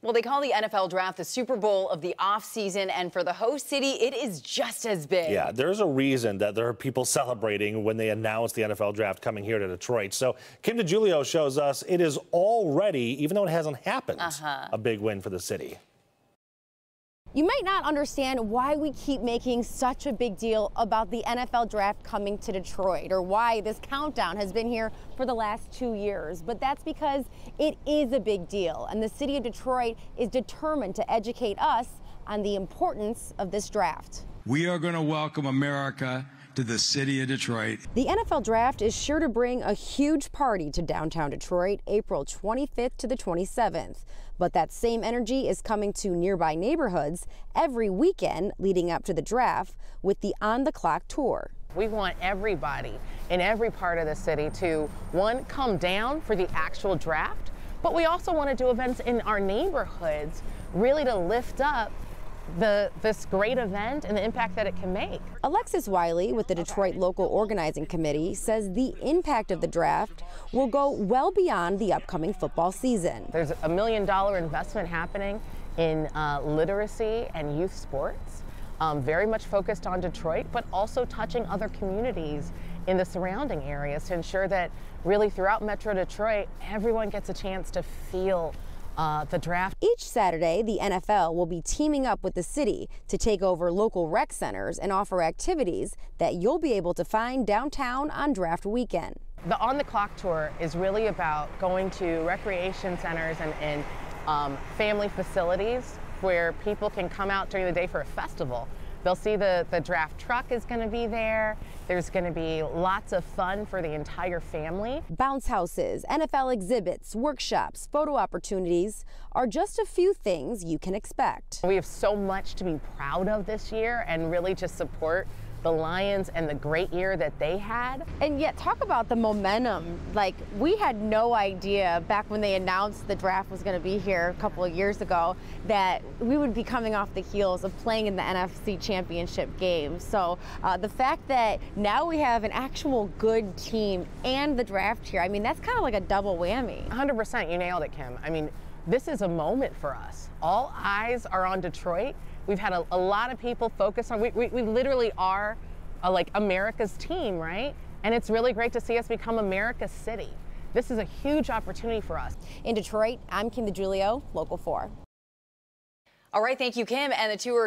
Well, they call the NFL draft the Super Bowl of the offseason, and for the host city, it is just as big. Yeah, there's a reason that there are people celebrating when they announce the NFL draft coming here to Detroit. So Kim DeGiulio shows us it is already, even though it hasn't happened, uh -huh. a big win for the city. You might not understand why we keep making such a big deal about the NFL draft coming to Detroit or why this countdown has been here for the last two years, but that's because it is a big deal and the city of Detroit is determined to educate us on the importance of this draft. We are going to welcome America to the city of Detroit. The NFL draft is sure to bring a huge party to downtown Detroit April 25th to the 27th. But that same energy is coming to nearby neighborhoods every weekend leading up to the draft with the On the Clock tour. We want everybody in every part of the city to, one, come down for the actual draft, but we also want to do events in our neighborhoods really to lift up the, this great event and the impact that it can make. Alexis Wiley with the Detroit Local Organizing Committee says the impact of the draft will go well beyond the upcoming football season. There's a million dollar investment happening in uh, literacy and youth sports, um, very much focused on Detroit, but also touching other communities in the surrounding areas to ensure that really throughout Metro Detroit, everyone gets a chance to feel uh, the draft. Each Saturday, the NFL will be teaming up with the city to take over local rec centers and offer activities that you'll be able to find downtown on draft weekend. The On the Clock tour is really about going to recreation centers and, and um, family facilities where people can come out during the day for a festival They'll see the, the draft truck is going to be there. There's going to be lots of fun for the entire family. Bounce houses, NFL exhibits, workshops, photo opportunities are just a few things you can expect. We have so much to be proud of this year and really to support the Lions and the great year that they had. And yet, talk about the momentum. Like, we had no idea back when they announced the draft was going to be here a couple of years ago that we would be coming off the heels of playing in the NFC Championship game. So, uh, the fact that now we have an actual good team and the draft here, I mean, that's kind of like a double whammy. 100%. You nailed it, Kim. I mean, this is a moment for us. All eyes are on Detroit We've had a, a lot of people focus on, we, we, we literally are a, like America's team, right? And it's really great to see us become America's city. This is a huge opportunity for us. In Detroit, I'm Kim DeGiulio, Local 4. All right, thank you, Kim. And the tour